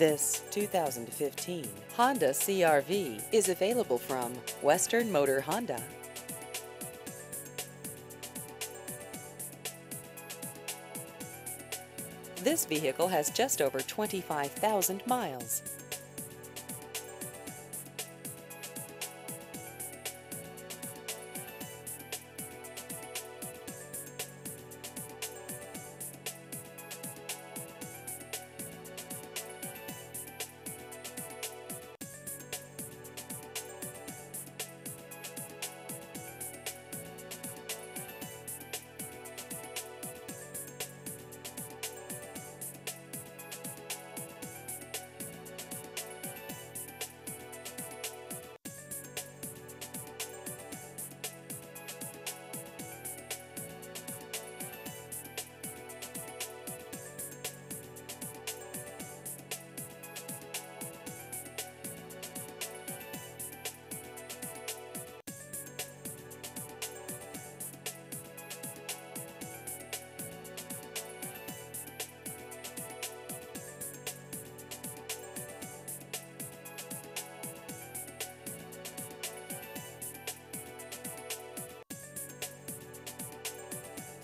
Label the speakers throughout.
Speaker 1: This 2015 Honda CRV is available from Western Motor Honda. This vehicle has just over 25,000 miles.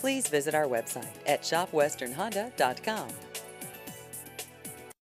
Speaker 1: Please visit our website at shopwesternhonda.com.